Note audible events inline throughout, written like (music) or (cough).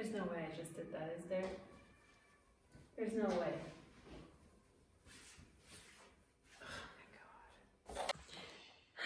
There's no way I just did that, is there? There's no way.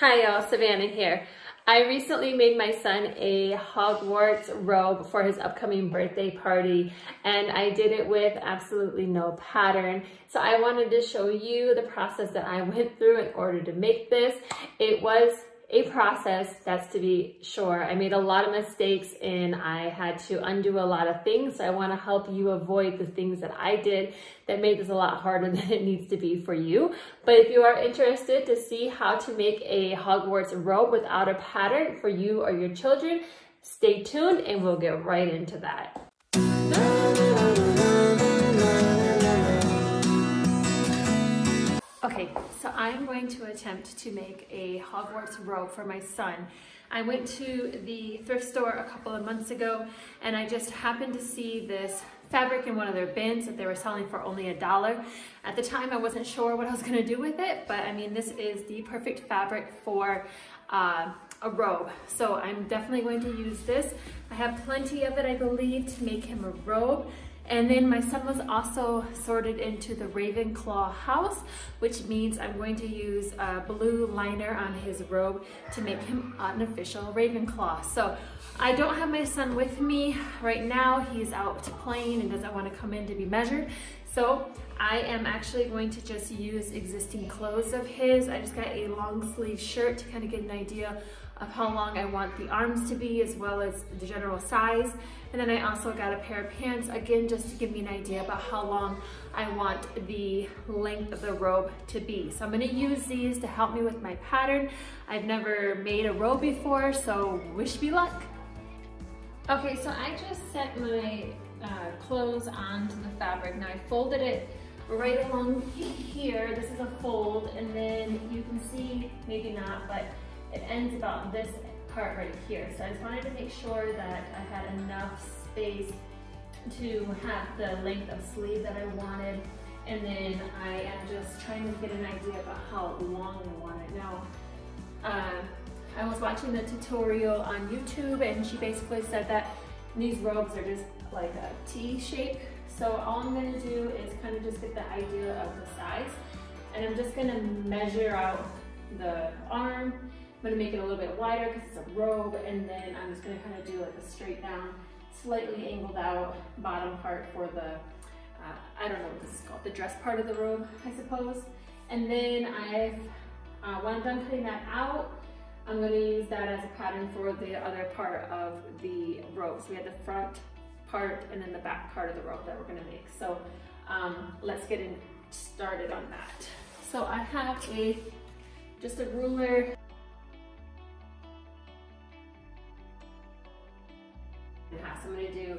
Hi y'all, Savannah here. I recently made my son a Hogwarts robe for his upcoming birthday party and I did it with absolutely no pattern. So I wanted to show you the process that I went through in order to make this. It was a process, that's to be sure. I made a lot of mistakes and I had to undo a lot of things. So I wanna help you avoid the things that I did that made this a lot harder (laughs) than it needs to be for you. But if you are interested to see how to make a Hogwarts robe without a pattern for you or your children, stay tuned and we'll get right into that. Okay, so I'm going to attempt to make a Hogwarts robe for my son. I went to the thrift store a couple of months ago and I just happened to see this fabric in one of their bins that they were selling for only a dollar. At the time I wasn't sure what I was (laughs) gonna do with it, but I mean this is the perfect fabric for uh, a robe. So I'm definitely going to use this. I have plenty of it I believe to make him a robe. And then my son was also sorted into the Ravenclaw house, which means I'm going to use a blue liner on his robe to make him an official Ravenclaw. So I don't have my son with me right now. He's out playing and doesn't want to come in to be measured. So I am actually going to just use existing clothes of his. I just got a long sleeve shirt to kind of get an idea of how long I want the arms to be as well as the general size. And then I also got a pair of pants, again, just to give me an idea about how long I want the length of the robe to be. So I'm gonna use these to help me with my pattern. I've never made a robe before, so wish me luck. Okay, so I just set my uh, clothes onto the fabric. Now I folded it right along here. This is a fold, and then you can see, maybe not, but it ends about this part right here. So I just wanted to make sure that I had enough space to have the length of sleeve that I wanted. And then I am just trying to get an idea about how long I want it. Now, uh, I was watching the tutorial on YouTube and she basically said that these robes are just like a T shape. So all I'm gonna do is kind of just get the idea of the size. And I'm just gonna measure out the arm I'm gonna make it a little bit wider because it's a robe, and then I'm just gonna kind of do like a straight down, slightly angled out bottom part for the, uh, I don't know what this is called, the dress part of the robe, I suppose. And then I've, uh, when I'm done cutting that out, I'm gonna use that as a pattern for the other part of the robe. So we have the front part and then the back part of the robe that we're gonna make. So um, let's get in, started on that. So I have a, just a ruler So I'm gonna do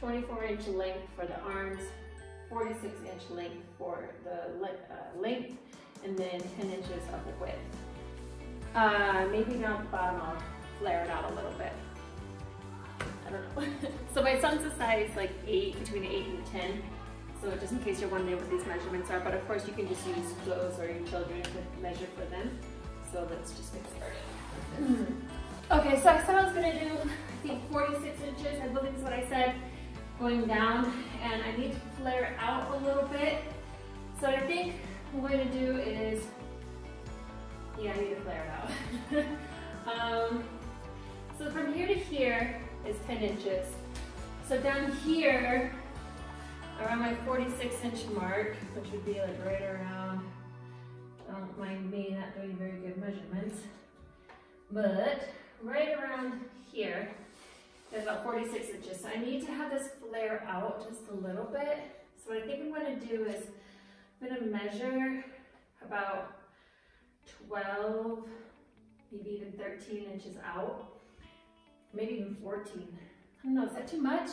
24 inch length for the arms, 46 inch length for the uh, length, and then 10 inches of width. Uh, maybe down the bottom I'll flare it out a little bit. I don't know. (laughs) so my son's a size like 8, between 8 and 10. So just in case you're wondering what these measurements are, but of course you can just use clothes or your children to measure for them. So let's just get started. (clears throat) okay, so I said I was gonna do I think 46 inches, I believe is what I said, going down. And I need to flare out a little bit. So I think what we're gonna do is, yeah, I need to flare out. (laughs) um, so from here to here is 10 inches. So down here, around my 46 inch mark, which would be like right around, I don't mind me not doing very good measurements, but right around here, is about 46 inches. So I need to have this flare out just a little bit. So what I think I'm gonna do is I'm gonna measure about 12, maybe even 13 inches out, maybe even 14. I don't know, is that too much?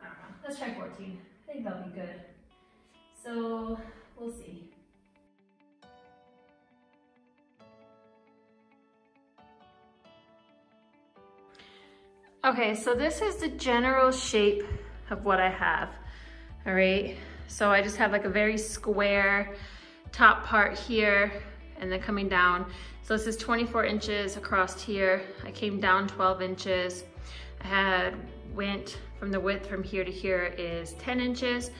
I don't know, let's try 14. I think that'll be good. So we'll see. Okay, so this is the general shape of what I have, all right? So I just have like a very square top part here and then coming down. So this is 24 inches across here. I came down 12 inches. I had went from the width from here to here is 10 inches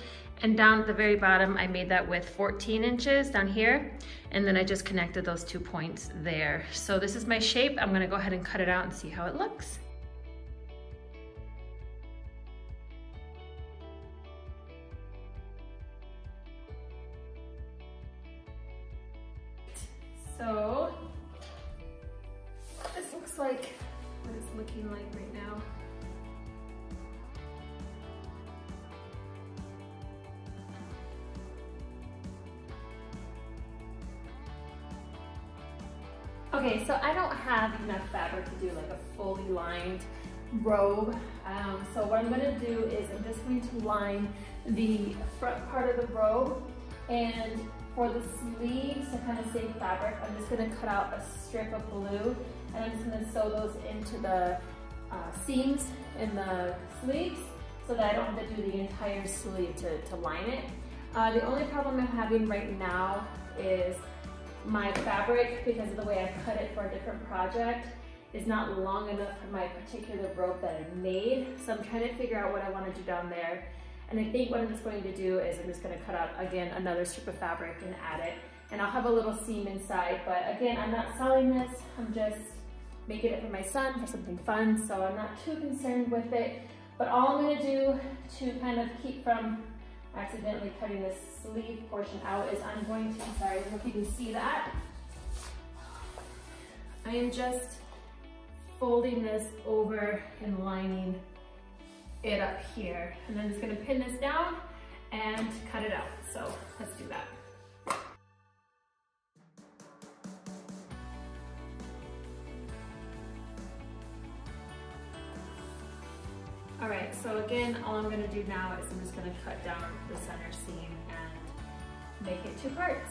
and down at the very bottom, I made that width 14 inches down here. And then I just connected those two points there. So this is my shape. I'm gonna go ahead and cut it out and see how it looks. Okay, so I don't have enough fabric to do like a fully lined robe. Um, so what I'm gonna do is I'm just going to line the front part of the robe and for the sleeves to kind of save fabric, I'm just gonna cut out a strip of blue and I'm just gonna sew those into the uh, seams in the sleeves so that I don't have to do the entire sleeve to, to line it. Uh, the only problem I'm having right now is my fabric, because of the way I cut it for a different project, is not long enough for my particular rope that I made. So I'm trying to figure out what I want to do down there. And I think what I'm just going to do is I'm just going to cut out, again, another strip of fabric and add it. And I'll have a little seam inside. But again, I'm not selling this. I'm just making it for my son for something fun. So I'm not too concerned with it. But all I'm going to do to kind of keep from accidentally cutting this sleeve portion out is I'm going to, sorry, I don't know if you can see that. I am just folding this over and lining it up here. And then just gonna pin this down and cut it out. So let's do that. All right, so again, all I'm gonna do now is I'm just gonna cut down the center seam and make it two parts.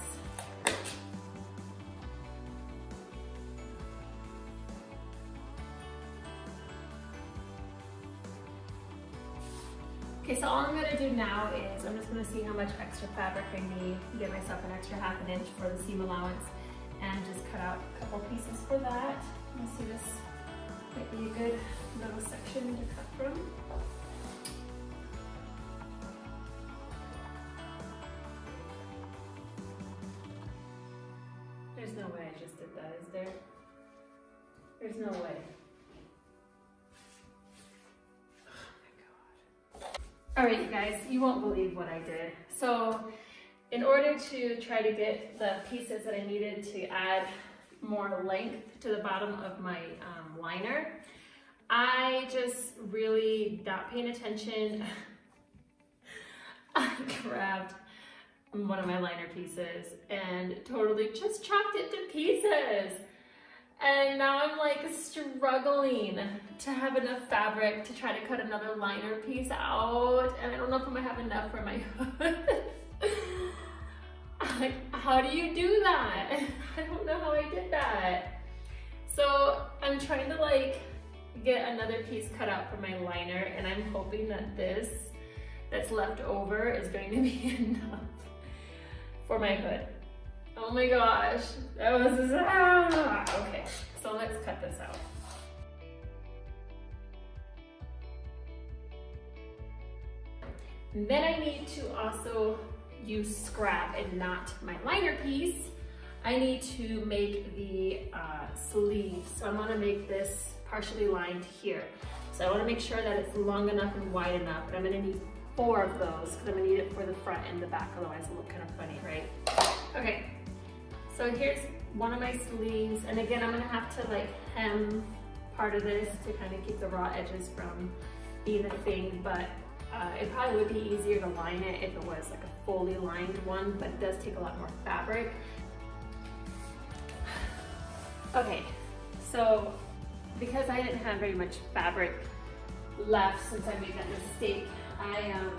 Okay, so all I'm gonna do now is I'm just gonna see how much extra fabric I need, get myself an extra half an inch for the seam allowance, and just cut out a couple pieces for that. You see this might be a good little section to cut from. There's no way I just did that, is there? There's no way. Oh my god. All right, you guys, you won't believe what I did. So in order to try to get the pieces that I needed to add more length to the bottom of my um, liner, I just really not paying attention. (laughs) I grabbed one of my liner pieces and totally just chopped it to pieces. And now I'm like struggling to have enough fabric to try to cut another liner piece out. And I don't know if I'm gonna have enough for my (laughs) hood. Like, how do you do that? (laughs) I don't know how I did that. So I'm trying to like get another piece cut out for my liner and I'm hoping that this that's left over is going to be (laughs) enough for my hood. Oh my gosh, that was, (laughs) ah, okay, so let's cut this out. then I need to also use scrap and not my liner piece. I need to make the uh, sleeves. So I wanna make this partially lined here. So I wanna make sure that it's long enough and wide enough, but I'm gonna need four of those because I'm gonna need it for the front and the back, otherwise it'll look kind of funny, right? Okay, so here's one of my sleeves. And again, I'm gonna have to like hem part of this to kind of keep the raw edges from being a thing, but uh, it probably would be easier to line it if it was like a fully lined one, but it does take a lot more fabric. Okay, so because I didn't have very much fabric left since I made that mistake, I, um,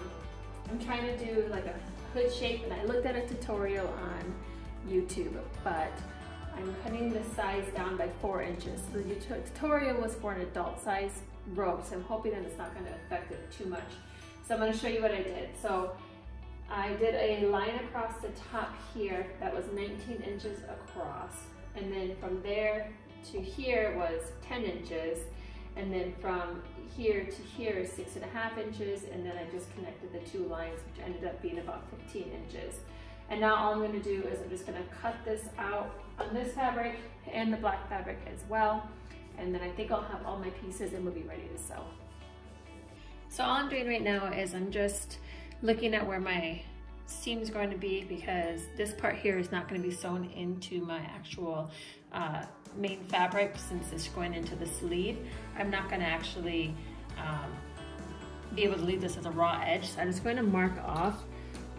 I'm trying to do like a hood shape and I looked at a tutorial on YouTube, but I'm cutting the size down by four inches. The tutorial was for an adult size rope, so I'm hoping that it's not gonna affect it too much. So I'm gonna show you what I did. So I did a line across the top here that was 19 inches across. And then from there to here was 10 inches. And then from here to here is six and a half inches. And then I just connected the two lines, which ended up being about 15 inches. And now all I'm gonna do is I'm just gonna cut this out on this fabric and the black fabric as well. And then I think I'll have all my pieces and we'll be ready to sew. So all I'm doing right now is I'm just looking at where my seam is going to be because this part here is not going to be sewn into my actual uh, main fabric since it's going into the sleeve. I'm not going to actually um, be able to leave this as a raw edge. So I'm just going to mark off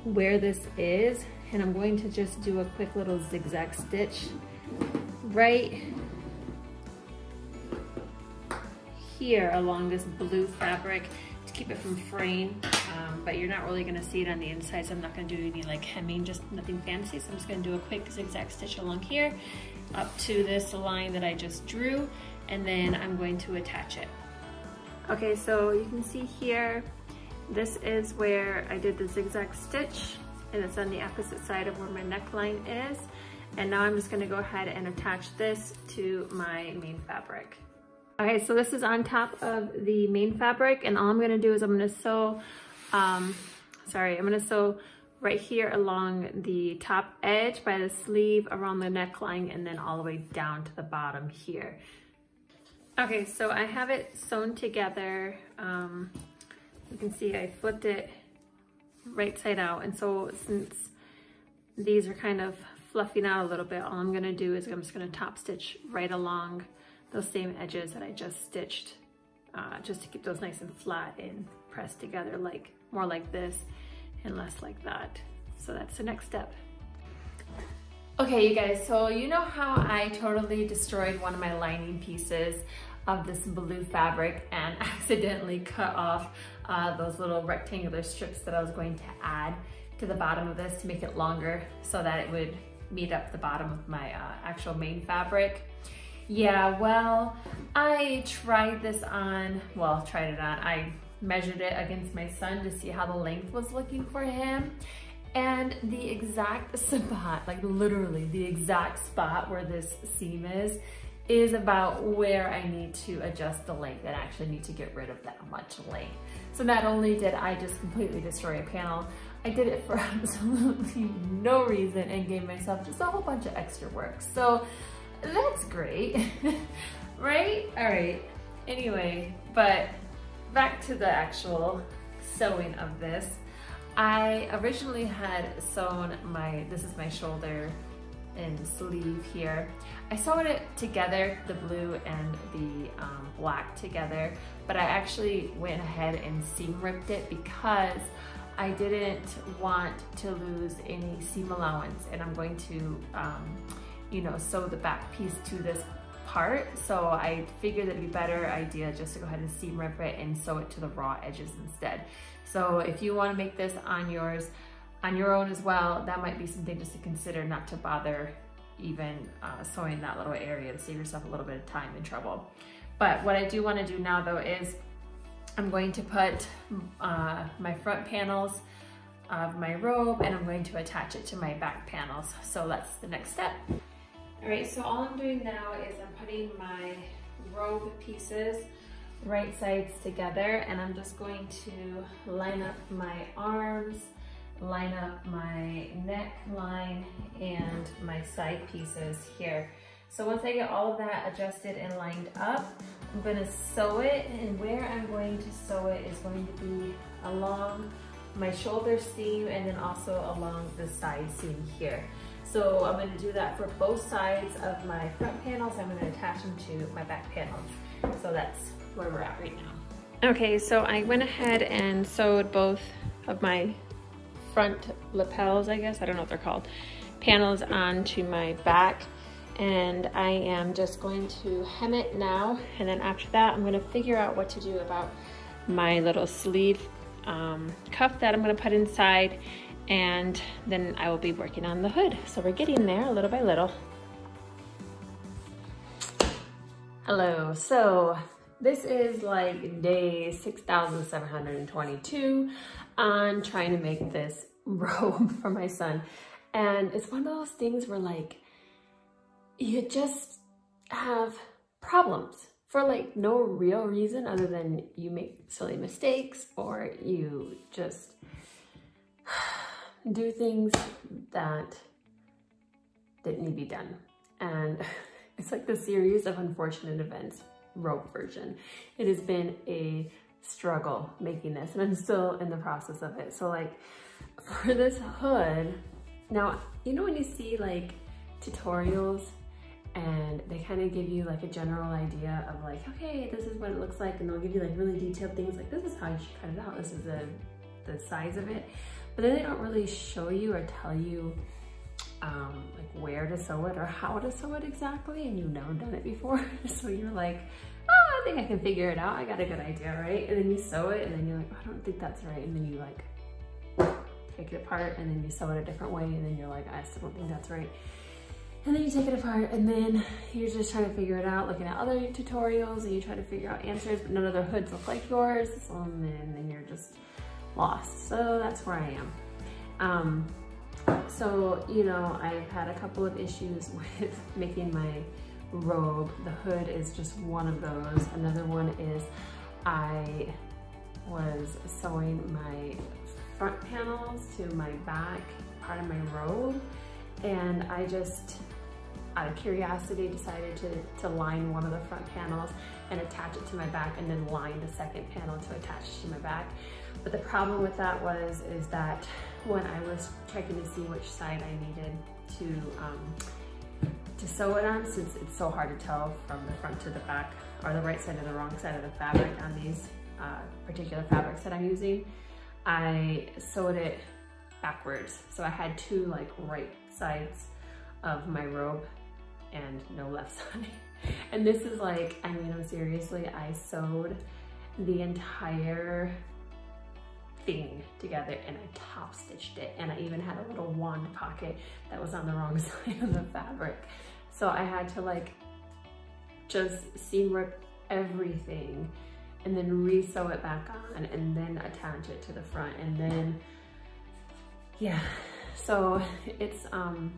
where this is and I'm going to just do a quick little zigzag stitch right here along this blue fabric to keep it from fraying, but you're not really gonna see it on the inside, so I'm not gonna do any like hemming, just nothing fancy. So I'm just gonna do a quick zigzag stitch along here up to this line that I just drew, and then I'm going to attach it. Okay, so you can see here, this is where I did the zigzag stitch, and it's on the opposite side of where my neckline is. And now I'm just gonna go ahead and attach this to my main fabric. Okay, so this is on top of the main fabric and all I'm gonna do is I'm gonna sew, um, sorry, I'm gonna sew right here along the top edge by the sleeve around the neckline and then all the way down to the bottom here. Okay, so I have it sewn together. Um, you can see I flipped it right side out. And so since these are kind of fluffing out a little bit, all I'm gonna do is I'm just gonna top stitch right along those same edges that I just stitched uh, just to keep those nice and flat and pressed together like more like this and less like that. So that's the next step. Okay, you guys, so you know how I totally destroyed one of my lining pieces of this blue fabric and (laughs) accidentally cut off uh, those little rectangular strips that I was going to add to the bottom of this to make it longer so that it would meet up the bottom of my uh, actual main fabric. Yeah, well, I tried this on, well, tried it on. I measured it against my son to see how the length was looking for him. And the exact spot, like literally the exact spot where this seam is, is about where I need to adjust the length and actually need to get rid of that much length. So not only did I just completely destroy a panel, I did it for (laughs) absolutely no reason and gave myself just a whole bunch of extra work. So that's great, (laughs) right? All right, anyway, but back to the actual sewing of this. I originally had sewn my, this is my shoulder and sleeve here. I sewed it together, the blue and the um, black together, but I actually went ahead and seam ripped it because I didn't want to lose any seam allowance and I'm going to um, you know, sew the back piece to this part. So I figured it'd be better idea just to go ahead and seam rip it and sew it to the raw edges instead. So if you wanna make this on yours, on your own as well, that might be something just to consider not to bother even uh, sewing that little area to save yourself a little bit of time and trouble. But what I do wanna do now though is I'm going to put uh, my front panels of my robe and I'm going to attach it to my back panels. So that's the next step. All right, so all I'm doing now is I'm putting my robe pieces right sides together and I'm just going to line up my arms, line up my neckline and my side pieces here. So once I get all of that adjusted and lined up, I'm gonna sew it and where I'm going to sew it is going to be along my shoulder seam and then also along the side seam here. So I'm gonna do that for both sides of my front panels. I'm gonna attach them to my back panels. So that's where we're at right now. Okay, so I went ahead and sewed both of my front lapels, I guess, I don't know what they're called, panels onto my back. And I am just going to hem it now. And then after that, I'm gonna figure out what to do about my little sleeve um, cuff that I'm gonna put inside and then I will be working on the hood. So we're getting there little by little. Hello, so this is like day 6,722 on trying to make this (laughs) robe for my son. And it's one of those things where like, you just have problems for like no real reason other than you make silly mistakes or you just do things that didn't need to be done. And (laughs) it's like the series of unfortunate events rope version. It has been a struggle making this and I'm still in the process of it. So like for this hood, now, you know when you see like tutorials and they kind of give you like a general idea of like, okay, this is what it looks like. And they'll give you like really detailed things like, this is how you should cut it out. This is the, the size of it. But then they don't really show you or tell you um, like where to sew it or how to sew it exactly. And you've never done it before. (laughs) so you're like, oh, I think I can figure it out. I got a good idea, right? And then you sew it and then you're like, I don't think that's right. And then you like take it apart and then you sew it a different way. And then you're like, I still don't think that's right. And then you take it apart and then you're just trying to figure it out, looking at other tutorials and you try to figure out answers, but none of the hoods look like yours. So, and then you're just lost. So that's where I am. Um, so, you know, I've had a couple of issues (laughs) with making my robe. The hood is just one of those. Another one is I was sewing my front panels to my back part of my robe and I just out of curiosity, decided to, to line one of the front panels and attach it to my back and then line the second panel to attach to my back. But the problem with that was, is that when I was checking to see which side I needed to, um, to sew it on, since it's so hard to tell from the front to the back, or the right side or the wrong side of the fabric on these uh, particular fabrics that I'm using, I sewed it backwards. So I had two like right sides of my robe and no left (laughs) side. And this is like, I mean, I'm seriously, I sewed the entire thing together and I top stitched it. And I even had a little wand pocket that was on the wrong (laughs) side of the fabric. So I had to like just seam rip everything and then re-sew it back on and then attach it to the front. And then, yeah, so it's, um,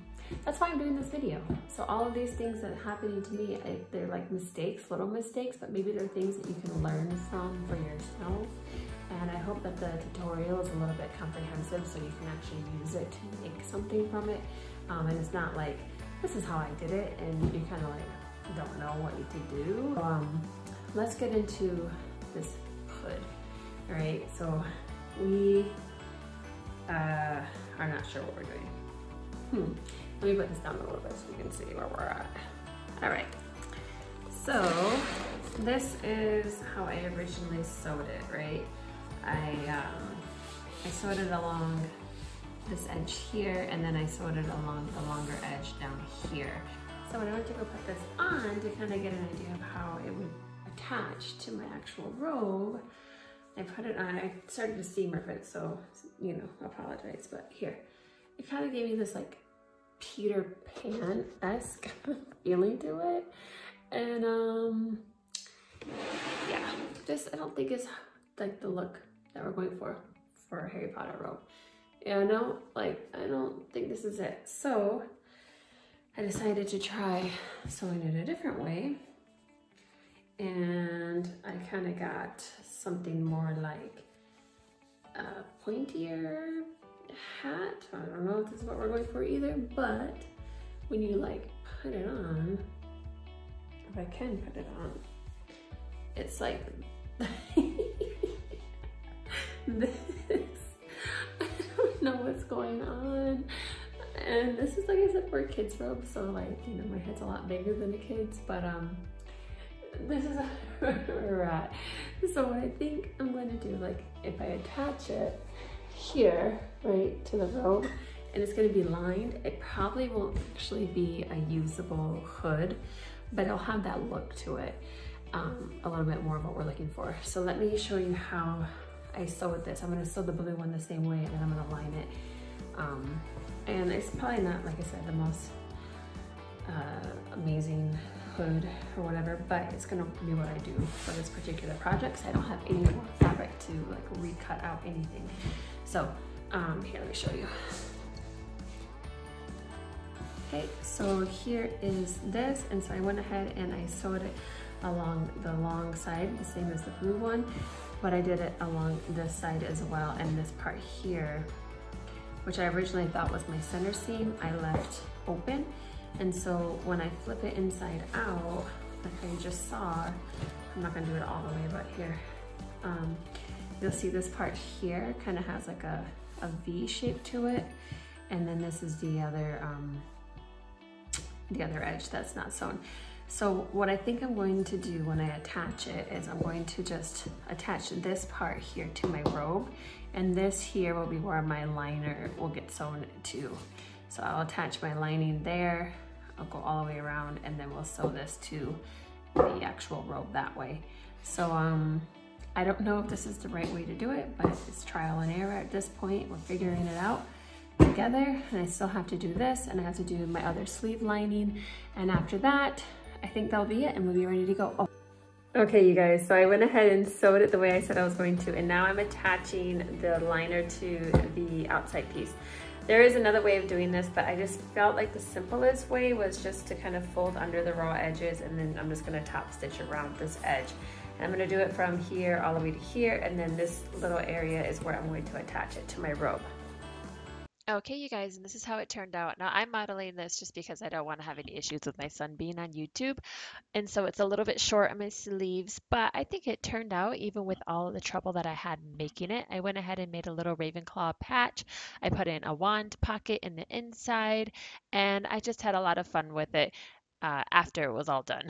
that's why I'm doing this video. So all of these things that are happening to me, I, they're like mistakes, little mistakes, but maybe they're things that you can learn from for yourself. And I hope that the tutorial is a little bit comprehensive so you can actually use it to make something from it. Um, and it's not like, this is how I did it, and you kind of like don't know what to do. Um, let's get into this hood, all right? So we uh, are not sure what we're doing. Hmm. Let me put this down a little bit so you can see where we're at. All right, so this is how I originally sewed it, right? I, um, I sewed it along this edge here and then I sewed it along the longer edge down here. So when I went to go put this on to kind of get an idea of how it would attach to my actual robe, I put it on, I started to seam rip it, so, you know, I apologize, but here. It kind of gave me this like Peter Pan-esque (laughs) feeling to it. And um, yeah, this I don't think is like the look that we're going for for a Harry Potter robe. Yeah, no, like I don't think this is it. So I decided to try sewing it a different way. And I kind of got something more like a pointier hat. I don't know if this is what we're going for either, but when you like put it on, if I can put it on, it's like (laughs) (laughs) this. (laughs) I don't know what's going on. And this is like I said for a kid's robe, so like, you know, my head's a lot bigger than the kids, but um, this is (laughs) where we're at. So what I think I'm going to do, like if I attach it, here, right, to the robe, and it's gonna be lined. It probably won't actually be a usable hood, but it'll have that look to it, um, a little bit more of what we're looking for. So let me show you how I sewed this. I'm gonna sew the blue one the same way, and then I'm gonna line it. Um, and it's probably not, like I said, the most uh, amazing hood or whatever, but it's gonna be what I do for this particular project. So I don't have any more fabric to like recut out anything. So um, here, let me show you. Okay, so here is this, and so I went ahead and I sewed it along the long side, the same as the blue one, but I did it along this side as well. And this part here, which I originally thought was my center seam, I left open. And so when I flip it inside out, like I just saw, I'm not gonna do it all the way, but here, um, you'll see this part here kind of has like a, a V shape to it. And then this is the other, um, the other edge that's not sewn. So what I think I'm going to do when I attach it is I'm going to just attach this part here to my robe and this here will be where my liner will get sewn to. So I'll attach my lining there, I'll go all the way around and then we'll sew this to the actual robe that way. So um, I don't know if this is the right way to do it, but it's trial and error at this point. We're figuring it out together and I still have to do this and I have to do my other sleeve lining. And after that, I think that'll be it and we'll be ready to go. Oh. Okay, you guys, so I went ahead and sewed it the way I said I was going to, and now I'm attaching the liner to the outside piece. There is another way of doing this, but I just felt like the simplest way was just to kind of fold under the raw edges, and then I'm just gonna top stitch around this edge. And I'm gonna do it from here all the way to here, and then this little area is where I'm going to attach it to my robe. Okay, you guys, and this is how it turned out. Now, I'm modeling this just because I don't want to have any issues with my son being on YouTube. And so it's a little bit short on my sleeves, but I think it turned out even with all the trouble that I had making it. I went ahead and made a little Ravenclaw patch. I put in a wand pocket in the inside, and I just had a lot of fun with it uh, after it was all done.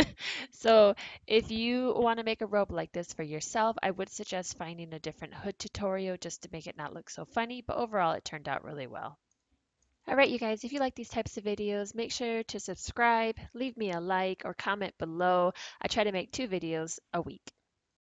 (laughs) so if you want to make a robe like this for yourself, I would suggest finding a different hood tutorial just to make it not look so funny, but overall it turned out really well. Alright you guys, if you like these types of videos, make sure to subscribe, leave me a like or comment below. I try to make two videos a week.